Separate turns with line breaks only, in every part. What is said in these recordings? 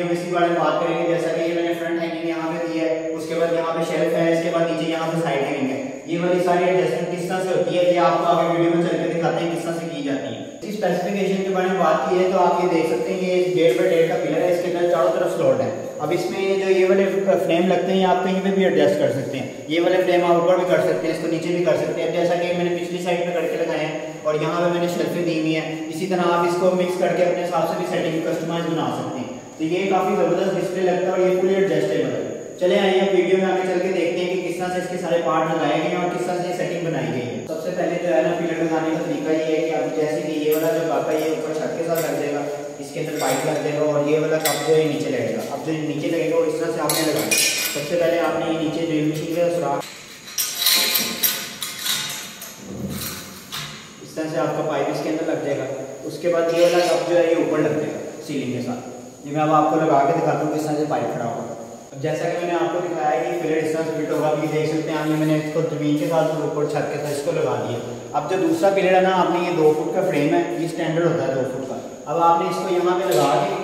Video में इसी बारे में बात करेंगे, जैसा कि ये मैंने फ्रंट हैंगिंग यहाँ पे दी है, उसके बाद यहाँ पे शेल्फ है, इसके बाद नीचे यहाँ पे साइड हैंगिंग है। ये वाली सारी एडजस्टमेंट किस तरह से होती है, ये आपको आगे वीडियो में चल के दिखाते हैं किस तरह से की जाती है। इसी स्पेसिफिकेशन के बारे में बात की है तो आप ये देख सकते हैं ये डेढ़ बाई डेढ़ का पिलर है, इसके अंदर चारों तरफ़ स्लॉट है। अब इसमें जो ये वाले फ्रेम लगते हैं आप कहीं पर भी एडजस्ट कर सकते हैं। ये वाले फ्रेम आप ऊपर भी कर सकते हैं, इसको नीचे भी कर सकते हैं। जैसा कि मैंने पिछली साइड पर करके लगाए हैं, और यहाँ पे मैंने शेल्फी दी हुई है। इसी तरह आप इसको मिक्स करके अपने हिसाब से भी सेटिंग कस्टमाइज बना सकते हैं। तो ये काफ़ी ज़बरदस्त डिस्प्ले लगता है और ये फुली एडजस्टेबल है। चले आइए अब वीडियो में आगे चल के देखते हैं कि किस तरह से इसके सारे पार्ट लगाए गए हैं और किस तरह से सेटिंग बनाई गई है। सबसे पहले जो है ना पिलर लगाने का तरीका ये है कि अब जैसे कि ये वाला जो कप ये ऊपर छत के साथ लग जाएगा इसके अंदर पाइप लग जाएगा और ये वाला कप जो है नीचे लगेगा। अब जो नीचे लगेगा और इस तरह से आपने लगाना सबसे पहले आपने ये नीचे ड्रिल मशीन का सुराख इस तरह से आपका पाइप इसके अंदर लग जाएगा। उसके बाद ये वाला कप जो है, ये ऊपर लग जाएगा सीलिंग के साथ। ये मैं अब आपको लगा के दिखाता हूँ किस तरह से पाइप खड़ा होगा। अब जैसा कि मैंने आपको दिखाया कि फिलर इस तरह फिट होगा अभी देख सकते हैं आगे मैंने इसको ज़मीन के साथ ऊपर छत के साथ इसको लगा दिया। अब जो दूसरा पिलर है ना, आपने ये दो फुट का फ्रेम है, ये स्टैंडर्ड होता है दो फुट का। अब आपने इसको यहाँ पे लगा के,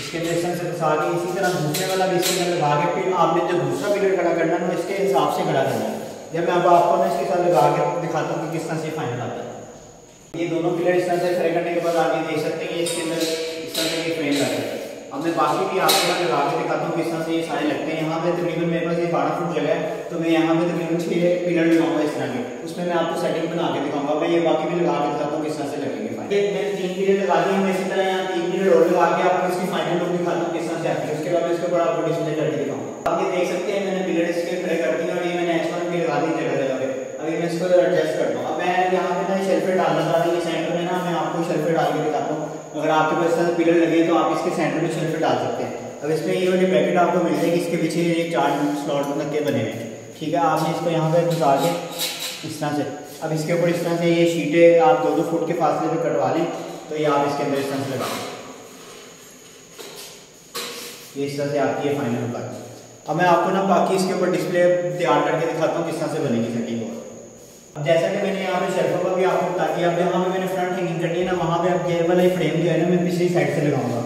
इसके अंदर इस तरह से फंसा के, इसी तरह दूसरे वाला भी इसके अंदर लगा के, फिर आपने जो दूसरा पिलर खड़ा करना है इसके हिसाब से खड़ा करना है। जब मैं अब आपको ना इसके साथ लगा के दिखाता हूँ कि किस तरह से फाइनल आता है। ये दोनों पिलर इस तरह से खड़े करने के बाद ये देख सकते हैं कि इसके अंदर इस तरह से ये फ्रेम लगा अब मैं बाकी भी आपके पास लगा के दिखाता हूँ किस तरह से ये सारे लगते हैं। यहाँ पे तकरीबन मेरे पास ये बारह फुट जगह है तो मैं यहाँ पे तकरीबन छः पिलर लगाऊँगा इस तरह के। उसमें मैं आपको सेटिंग बना के दिखाऊँगा। मैं ये बाकी भी लगा के दिखाता हूँ किस तरह से लगेंगे मैंने तीन पिलर लगा दिए मैं इसी तरह यहाँ तीन पिलर और लगा के आपको इसकी फाइनल लुक दिखाता हूँ किस तरह से आती है। उसके बाद मैं इसके ऊपर आपको डिस्प्ले करके दिखाऊँगा। आप ये देख सकते हैं, मैंने पिलर इसके खड़े कर दिए और ये मैंने एच वन भी लगा दी जगह जगह पे। अभी मैं इसको एडजस्ट करता हूँ। मैं यहाँ पे ना शेल्फे डालना चाहता हूँ ये सेंटर में ना मैं आपको शेल्फे डाल के दिखाता हूँ। अगर आपके पास तरह पिलर लगे तो आप इसके सेंटर में शेल्फे डाल सकते हैं। अब इसमें ये वाली पैकेट आपको मिल जाएगी, इसके पीछे ये चार स्लॉट लग के बने हुए। ठीक है, आपने इसको यहाँ पर घुसा के इस तरह से, अब इसके ऊपर इस तरह से ये शीटें आप दो दो फुट के फासले पर कटवा लें तो ये आप इसके अंदर इस तरह से लगा ये इस तरह से आपकी ये फाइनल कर अब मैं आपको ना बाकी इसके ऊपर डिस्प्ले तैयार करके दिखाता हूँ, किस तरह से बनेगी सेटिंग और। अब जैसा कि मैंने यहाँ पे शेल्फों का भी आपको बता दिया अब जहाँ पे मैंने फ्रंट हैंगिंग करनी है ना, वहाँ पे अब ये वाला फ्रेम जो है ना, मैं पिछली साइड से लगाऊँगा।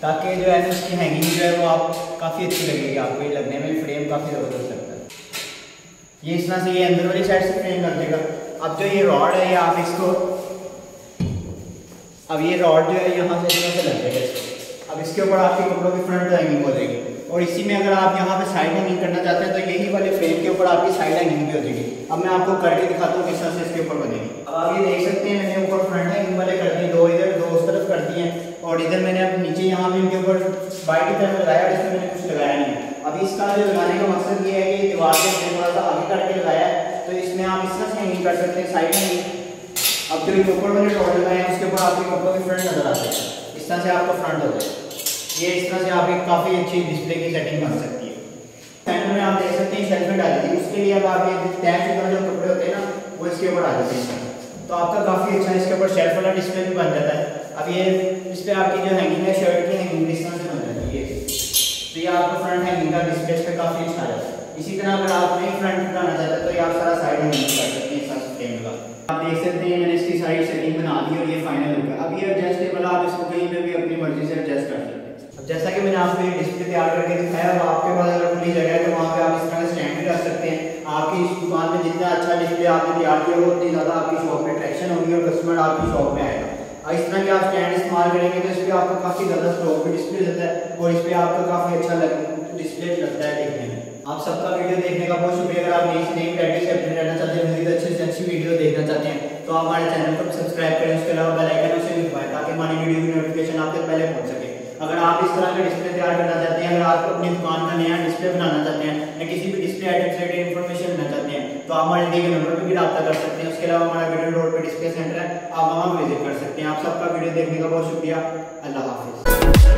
ताकि जो है ना, उसकी हैंगिंग जो है वो आप काफ़ी अच्छी लगेगी आपको, ये लगने में फ्रेम काफ़ी ज़बरदस्त लगता है। ये इस तरह से ये अंदर वाली साइड से फ्रेम लग जाएगा अब जो ये रॉड है, ये आप इसको, अब ये रॉड जो है, यहाँ से लग जाएगा अब इसके ऊपर आपके कपड़ों की फ्रंट हैंगिंग हो जाएगी। और इसी में अगर आप यहाँ पे साइड हैंगिंग करना चाहते हैं तो यही वाले फ्रेम के ऊपर आपकी साइड हैंगिंग भी हो जाएगी अब मैं आपको करके दिखाता हूँ, किस तरह से इसके ऊपर बनेगी। अब आप ये देख सकते हैं, मैंने ऊपर फ्रंट हैंगिंग वाले कर दिए दो इधर, दो उस तरफ़ कर दिए। और इधर मैंने अब नीचे यहाँ पे इनके ऊपर बाइक की तरफ़ लगाया और इसमें मैंने कुछ लगाया नहीं है। अब इसका जो लगाने का मकसद ये है कि दीवार से थोड़ा सा आगे करके लगाया है तो इसमें आप इस तरह से हैंगिंग कर सकते हैं साइड में अब जो ऊपर मैंने लगाए हैं, उसके ऊपर आपके कपड़ों की फ्रंट नज़र आते हैं। इस तरह से आपका फ्रंट हो जाए ये इस तरह से आपकी काफ़ी अच्छी डिस्प्ले की सेटिंग बन सकती है। सेंटर में आप देख सकते हैं शेल्फ में डाली थी। उसके लिए अब आप ये टैच जो कपड़े होते हैं ना, वो इसके ऊपर आ जाते हैं। तो आपका काफ़ी अच्छा इसके ऊपर शेल्फ वाला डिस्प्ले भी बन जाता है। अब ये इस पर आपकी जो हैंगिंग है शर्ट की हैंगिंग इस तरह से बन जाती है। तो ये आपका फ्रंट हैंगिंग का डिस्प्ले पे काफ़ी अच्छा रहता है। इसी तरह अगर आप नहीं फ्रंट बनाना चाहते तो ये आप सारा साइड हैंगिंग कर सकते हैं इस फ्रेम का। आप देख सकते हैं मैंने इसकी साइड सेटिंग बना दी और ये फाइनल होगा अब ये एडजस्टेबल आप इसको कहीं पे भी अपनी मर्ज़ी से एडजस्ट कर हैं जैसा कि मैंने आपको डिस्प्ले तैयार करके दिखाया, अब आपके पास अगर खुली जगह है तो वहाँ पे आप इस तरह स्टैंड भी रख सकते हैं। आपकी इस दुकान में जितना अच्छा डिस्प्ले आपने तैयार किया हो उतनी ज़्यादा आपकी शॉप में अट्रैक्शन होगी और कस्टमर आपकी शॉप में आएगा। और इस तरह के आप स्टैंड इस्तेमाल करेंगे तो इस पर आपको काफ़ी ज़्यादा स्टॉक भी डिस्प्ले देता है और इस पर आपका काफ़ी अच्छा लग डिस्प्ले लगता है देखने में। आप सबका वीडियो देखने का बहुत शुक्रिया। अगर आप नई से नई पैकेज से अपडेट रहना चाहते हैं मजीद अच्छे से अच्छी वीडियो देखना चाहते हैं तो आप हमारे चैनल को सब्सक्राइब करें। उसके अलावा बेल आइकन उसे भी दबाएँ, ताकि हमारी वीडियो की नोटिफिकेशन आपके पहले पहुँच सके। अगर आप इस तरह का डिस्प्ले तैयार करना चाहते हैं, अगर आप अपनी दुकान का नया डिस्प्ले बनाना चाहते हैं, या किसी भी डिस्प्ले आइटम से इन्फॉर्मेशन लेना चाहते हैं तो आप हमारे दिए गए नंबर पर भी रब्ता कर सकते हैं। उसके अलावा हमारा वीडियो रोड पर डिस्प्ले सेंटर है, आप वहाँ विज़िट कर सकते हैं। आप सबका वीडियो देखने का बहुत शुक्रिया। अल्लाह हाफिज़।